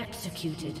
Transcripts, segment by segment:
Executed.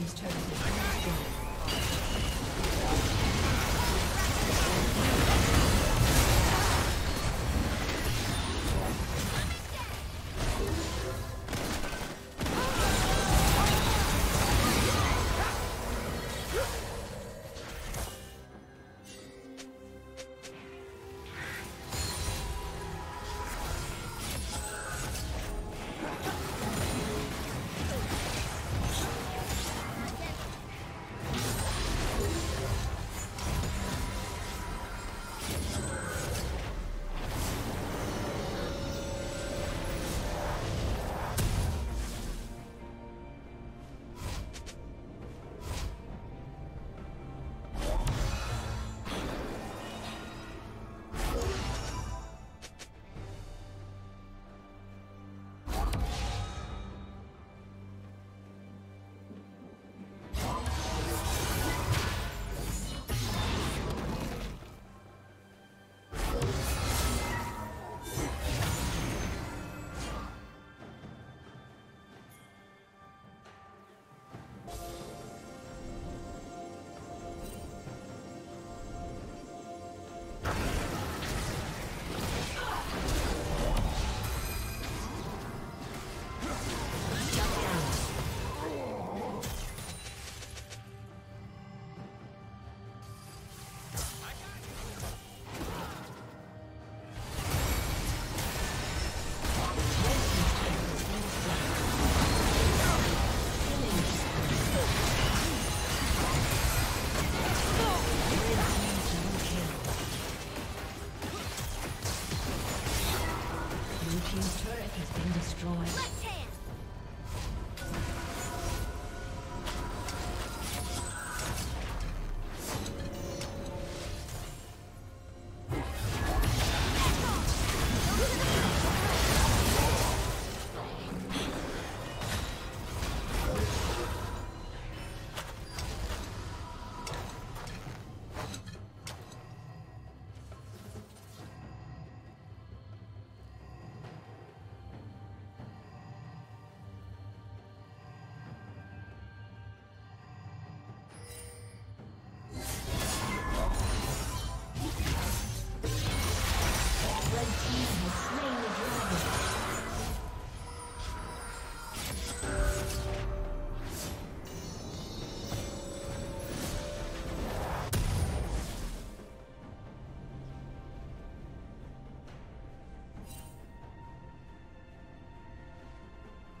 team's turret.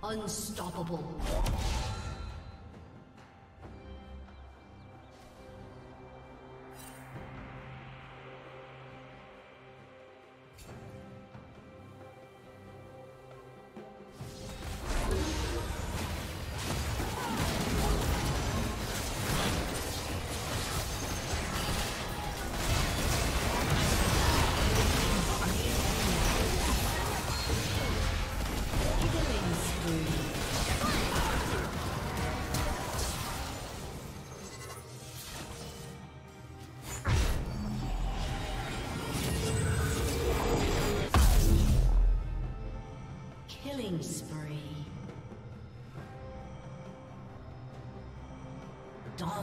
Unstoppable.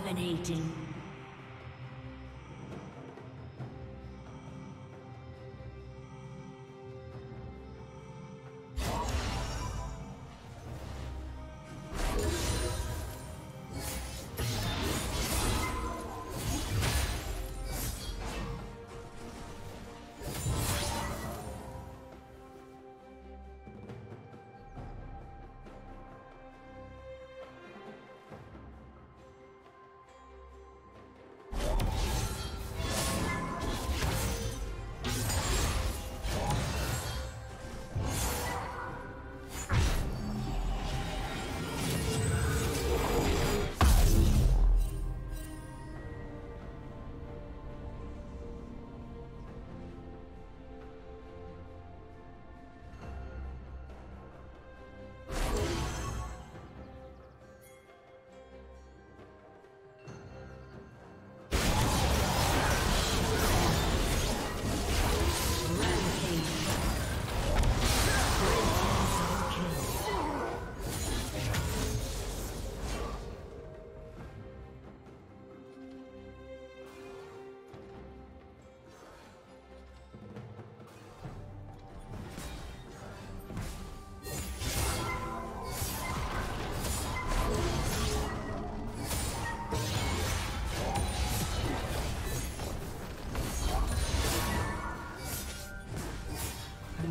Dominating.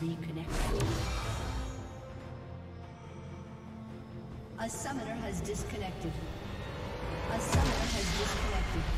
reconnected. A summoner has disconnected. A summoner has disconnected.